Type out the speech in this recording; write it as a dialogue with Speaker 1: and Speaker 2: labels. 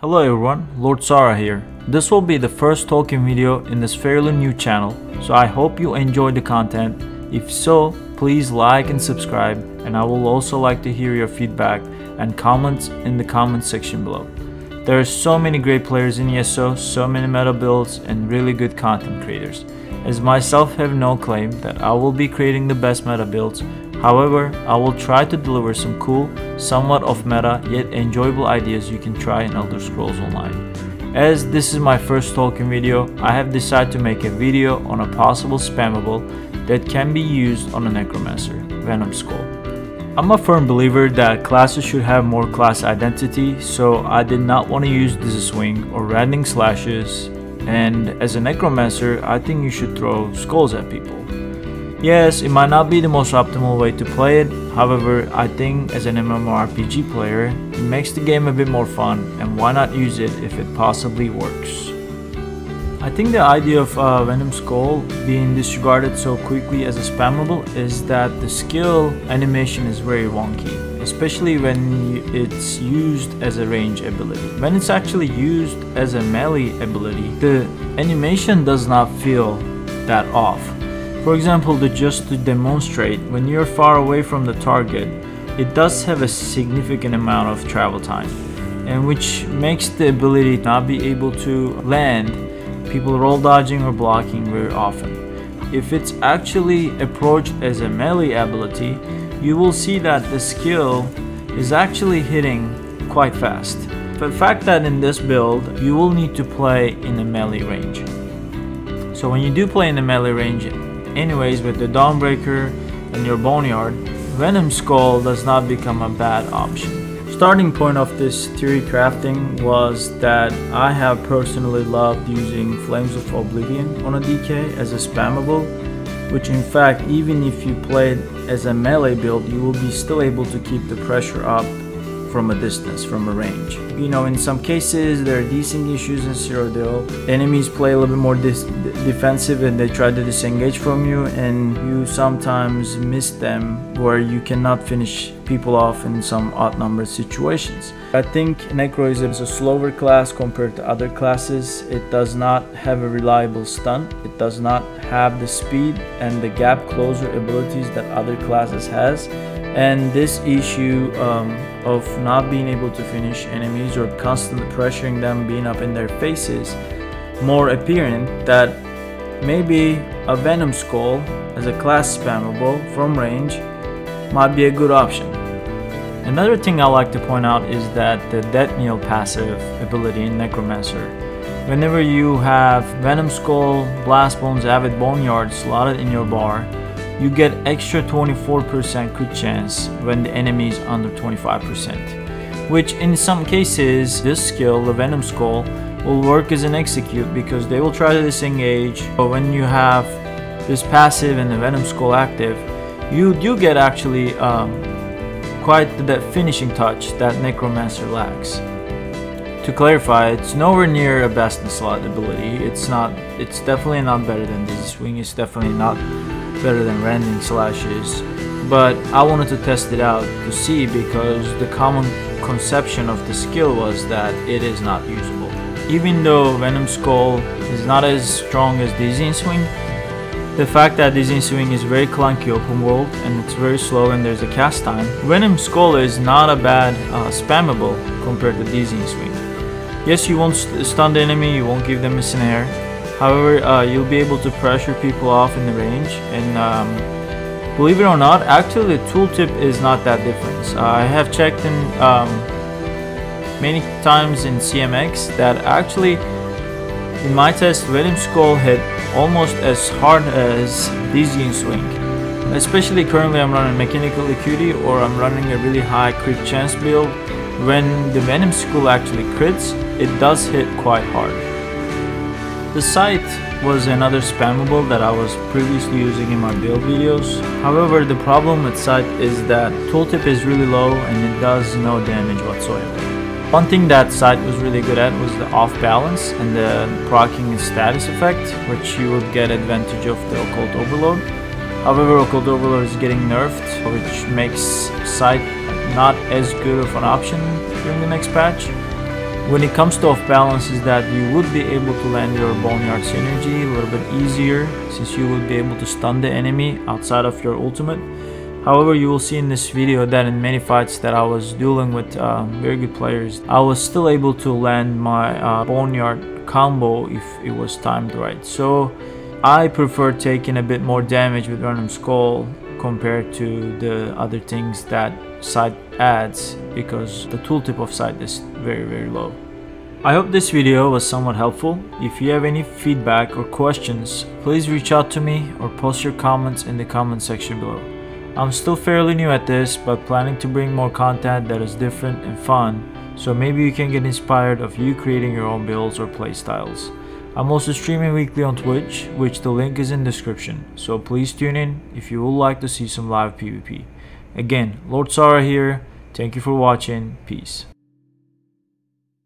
Speaker 1: Hello everyone, Lord Saura here. This will be the first talking video in this fairly new channel, so I hope you enjoy the content. If so, please like and subscribe, and I will also like to hear your feedback and comments in the comment section below. There are so many great players in ESO, so many meta builds, and really good content creators. As myself have no claim that I will be creating the best meta builds, however, I will try to deliver some cool, somewhat of meta yet enjoyable ideas you can try in Elder Scrolls Online. As this is my first talking video, I have decided to make a video on a possible spammable that can be used on a Necromancer, Venom Skull. I'm a firm believer that classes should have more class identity, so I did not want to use this swing or rending slashes and as a necromancer, I think you should throw skulls at people. Yes, it might not be the most optimal way to play it, however, I think as an MMORPG player, it makes the game a bit more fun, and why not use it if it possibly works. I think the idea of uh, Venom Skull being disregarded so quickly as a spammable is that the skill animation is very wonky especially when it's used as a range ability. When it's actually used as a melee ability, the animation does not feel that off. For example, to just to demonstrate, when you're far away from the target, it does have a significant amount of travel time, and which makes the ability not be able to land people roll dodging or blocking very often. If it's actually approached as a melee ability, you will see that the skill is actually hitting quite fast. The fact that in this build, you will need to play in the melee range. So when you do play in the melee range, anyways with the Dawnbreaker and your Boneyard, Venom Skull does not become a bad option. Starting point of this theory crafting was that I have personally loved using Flames of Oblivion on a DK as a spammable which in fact even if you play it as a melee build you will be still able to keep the pressure up from a distance, from a range. You know, in some cases there are decent issues in Cyrodiil. Enemies play a little bit more defensive and they try to disengage from you and you sometimes miss them where you cannot finish people off in some odd numbered situations. I think Necro is a slower class compared to other classes. It does not have a reliable stun. It does not have the speed and the gap closer abilities that other classes has and this issue um, of not being able to finish enemies or constantly pressuring them being up in their faces more apparent that maybe a venom skull as a class spammable from range might be a good option. Another thing I like to point out is that the Death Knell passive ability in Necromancer. Whenever you have Venom Skull, Blast Bones, Avid Boneyard slotted in your bar, you get extra 24% crit chance when the enemy is under 25%. Which in some cases, this skill, the Venom Skull, will work as an execute because they will try to disengage. But when you have this passive and the Venom Skull active, you do get actually um, quite the finishing touch that Necromancer lacks. To clarify, it's nowhere near a best in slot ability. It's not. It's definitely not better than Dizzy Swing. It's definitely not better than rending slashes but I wanted to test it out to see because the common conception of the skill was that it is not usable. Even though Venom Skull is not as strong as Dizzying Swing, the fact that Dizzying Swing is very clunky open world and it's very slow and there's a cast time, Venom Skull is not a bad uh, spammable compared to Dizzying Swing. Yes, you won't stun the enemy, you won't give them a snare, However, uh, you'll be able to pressure people off in the range and um, believe it or not, actually the tooltip is not that different. Uh, I have checked in um, many times in CMX that actually in my test Venom Skull hit almost as hard as Dizzying Swing. Especially currently I'm running Mechanical Acuity or I'm running a really high crit chance build. When the Venom Skull actually crits, it does hit quite hard. The Scythe was another spammable that I was previously using in my build videos. However, the problem with Scythe is that tooltip is really low and it does no damage whatsoever. One thing that Scythe was really good at was the off balance and the proccing status effect, which you would get advantage of the Occult Overload. However, Occult Overload is getting nerfed, which makes Scythe not as good of an option during the next patch. When it comes to off balance is that you would be able to land your Boneyard Synergy a little bit easier since you would be able to stun the enemy outside of your ultimate. However, you will see in this video that in many fights that I was dueling with uh, very good players, I was still able to land my uh, Boneyard combo if it was timed right. So I prefer taking a bit more damage with Venom Skull compared to the other things that Scythe adds because the tooltip of Scythe is very very low. I hope this video was somewhat helpful. If you have any feedback or questions, please reach out to me or post your comments in the comment section below. I'm still fairly new at this but planning to bring more content that is different and fun so maybe you can get inspired of you creating your own builds or playstyles. I'm also streaming weekly on Twitch, which the link is in description, so please tune in if you would like to see some live PvP. Again, Lord Saura here, thank you for watching, peace.